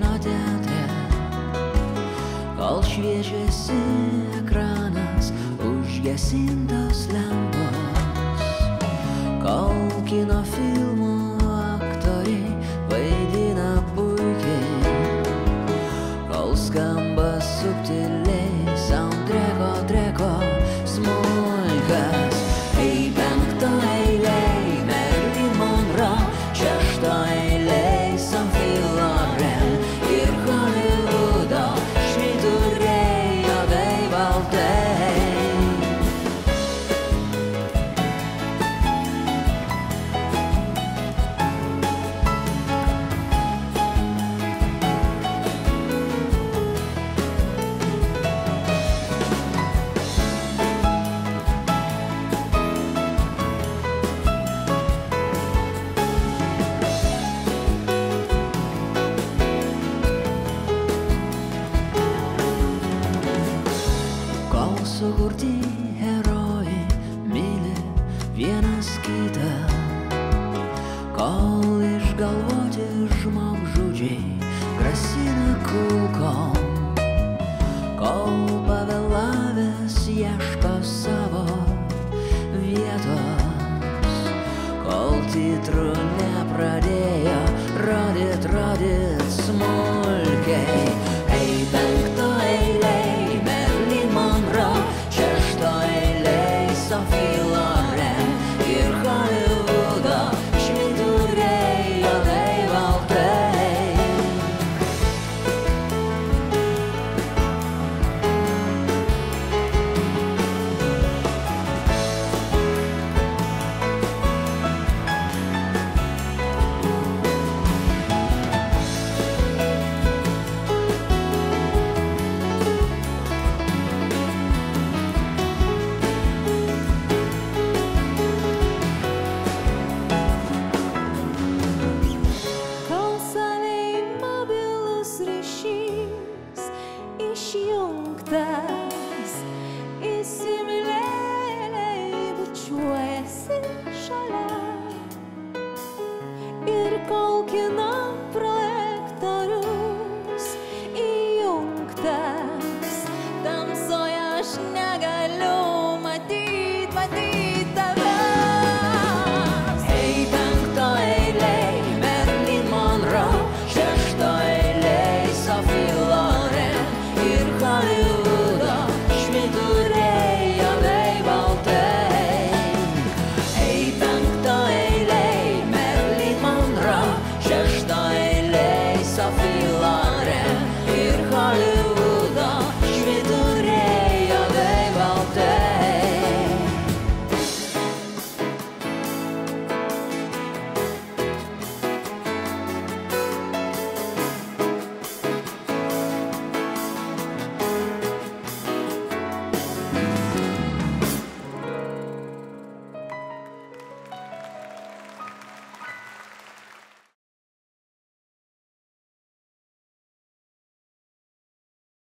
kino teatre, kol šviežiasi ekranas užgesintas. žodžiai grasina kulkom, kol pavėlavęs ieško savo vietos, kol titrų nepradėjo rodyt, rodyt smūgį. išjungtas, įsimylėliai bučiuojasi šalia ir kaukina pro.